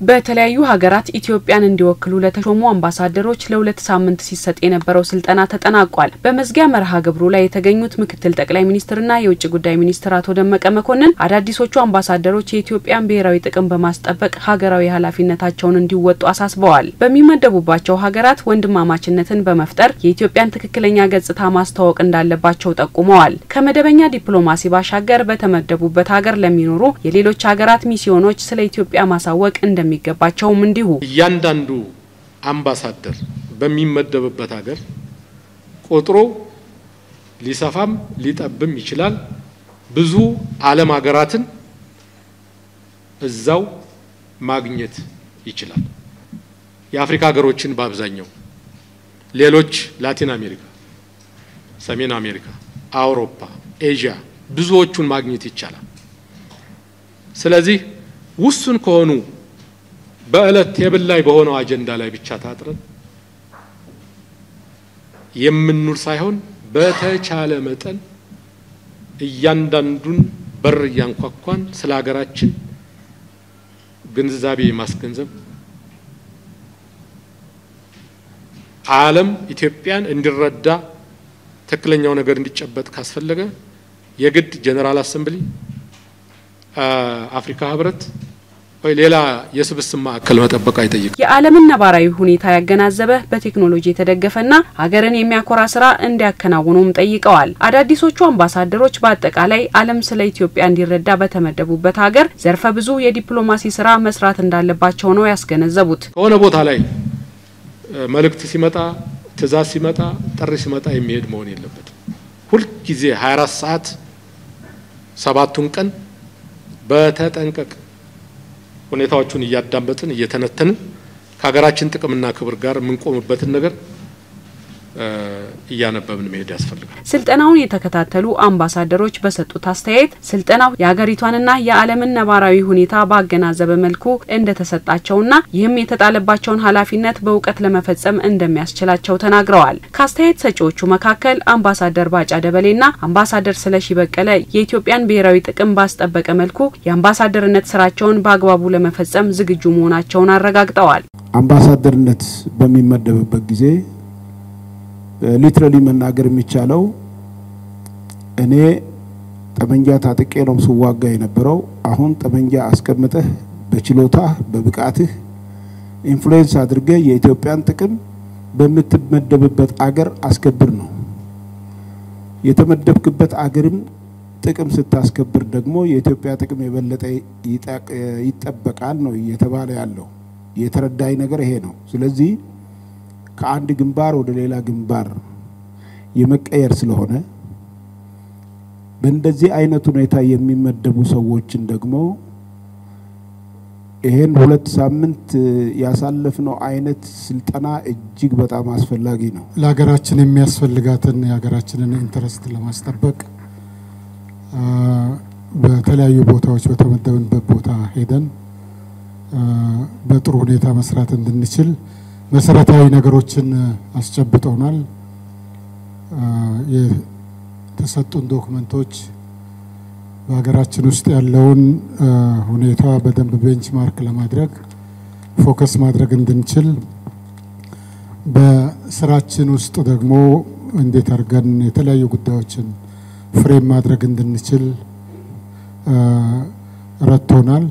በተለያዩ ሀገራት ኢትዮጵያን እንዲወክሉ ለተሾሙ አምባሳደሮች ለሁለት ሳምንት ሲሰጥ የነበረው ስልጠና ተጠናቋል። በመዝጊያ መርሃ ግብሩ ላይ የተገኙት ምክትል ጠቅላይ ሚኒስትርና የውጭ ጉዳይ ሚኒስትር አቶ ደመቀ መኮንን አዳዲሶቹ አምባሳደሮች የኢትዮጵያን ብሔራዊ ጥቅም በማስጠበቅ ሀገራዊ ኃላፊነታቸውን እንዲወጡ አሳስበዋል። በሚመደቡባቸው ሀገራት ወንድማማችነትን በመፍጠር የኢትዮጵያን ትክክለኛ ገጽታ ማስተዋወቅ እንዳለባቸው ጠቁመዋል። ከመደበኛ ዲፕሎማሲ ባሻገር በተመደቡበት ሀገር ለሚኖሩ የሌሎች ሀገራት ሚስዮኖች ስለ ኢትዮጵያ ማሳወቅ እንደ የሚገባቸውም እንዲሁ እያንዳንዱ አምባሳደር በሚመደብበት ሀገር ቁጥሩ ሊሰፋም ሊጠብም ይችላል። ብዙ ዓለም ሀገራትን እዛው ማግኘት ይችላል። የአፍሪካ ሀገሮችን በአብዛኛው፣ ሌሎች ላቲን አሜሪካ፣ ሰሜን አሜሪካ፣ አውሮፓ፣ ኤዥያ ብዙዎቹን ማግኘት ይቻላል። ስለዚህ ውሱን ከሆኑ በዕለት ቴብል ላይ በሆነው አጀንዳ ላይ ብቻ ታጥረን የምንኑር ሳይሆን በተቻለ መጠን እያንዳንዱን በር እያንኳኳን ስለ ሀገራችን ግንዛቤ ማስገንዘብ ዓለም ኢትዮጵያን እንዲረዳ ትክክለኛው ነገር እንዲጨበጥ ካስፈለገ የግድ ጀኔራል አሰምብሊ፣ አፍሪካ ህብረት ሌላ የስብስብ ማዕከል መጠበቅ አይጠይቅም። የዓለምን ነባራዊ ሁኔታ ያገናዘበ በቴክኖሎጂ የተደገፈና ሀገርን የሚያኮራ ስራ እንዲያከናውኑም ጠይቀዋል። አዳዲሶቹ አምባሳደሮች በአጠቃላይ ዓለም ስለ ኢትዮጵያ እንዲረዳ በተመደቡበት ሀገር ዘርፈ ብዙ የዲፕሎማሲ ስራ መስራት እንዳለባቸው ነው ያስገነዘቡት። ከሆነ ቦታ ላይ መልእክት ሲመጣ፣ ትዕዛዝ ሲመጣ፣ ጥሪ ሲመጣ የሚሄድ መሆን የለበትም። ሁልጊዜ 24 ሰዓት ሰባቱን ቀን በተጠንቀቅ ሁኔታዎቹን እያዳመጥን እየተነተንን ከሀገራችን ጥቅምና ክብር ጋር የምንቆምበትን ነገር እያነበብን መሄድ ያስፈልጋል። ስልጠናውን የተከታተሉ አምባሳደሮች በሰጡት አስተያየት ስልጠናው የሀገሪቷንና የዓለምን ነባራዊ ሁኔታ ባገናዘበ መልኩ እንደተሰጣቸውና ይህም የተጣለባቸውን ኃላፊነት በእውቀት ለመፈጸም እንደሚያስችላቸው ተናግረዋል። ከአስተያየት ሰጪዎቹ መካከል አምባሳደር ባጫ ደበሌና አምባሳደር ስለሺ በቀለ የኢትዮጵያን ብሔራዊ ጥቅም ባስጠበቀ መልኩ የአምባሳደርነት ስራቸውን በአግባቡ ለመፈጸም ዝግጁ መሆናቸውን አረጋግጠዋል። አምባሳደርነት በሚመደብበት ጊዜ ሊትራሊ መናገር የሚቻለው እኔ ጠመንጃ ታጥቄ ነው ስዋጋ የነበረው። አሁን ጠመንጃ አስቀምጠህ በችሎታህ በብቃትህ ኢንፍሉዌንስ አድርገህ የኢትዮጵያን ጥቅም በምትመደብበት አገር አስከብር ነው። የተመደብክበት አገርም ጥቅም ስታስከብር ደግሞ የኢትዮጵያ ጥቅም የበለጠ ይጠበቃል ነው እየተባለ ያለው። የተረዳኝ ነገር ይሄ ነው። ስለዚህ ከአንድ ግንባር ወደ ሌላ ግንባር የመቀየር ስለሆነ በእንደዚህ አይነት ሁኔታ የሚመደቡ ሰዎችን ደግሞ ይሄን ሁለት ሳምንት ያሳለፍነው አይነት ስልጠና እጅግ በጣም አስፈላጊ ነው። ለሀገራችን የሚያስፈልጋትን የሀገራችንን ኢንተረስት ለማስጠበቅ በተለያዩ ቦታዎች በተመደብንበት ቦታ ሄደን በጥሩ ሁኔታ መስራት እንድንችል መሰረታዊ ነገሮችን አስጨብጠውናል። የተሰጡን ዶክመንቶች በሀገራችን ውስጥ ያለውን ሁኔታ በደንብ benchmark ለማድረግ focus ማድረግ እንድንችል፣ በስራችን ውስጥ ደግሞ እንዴት አድርገን የተለያዩ ጉዳዮችን frame ማድረግ እንድንችል ረድቶናል።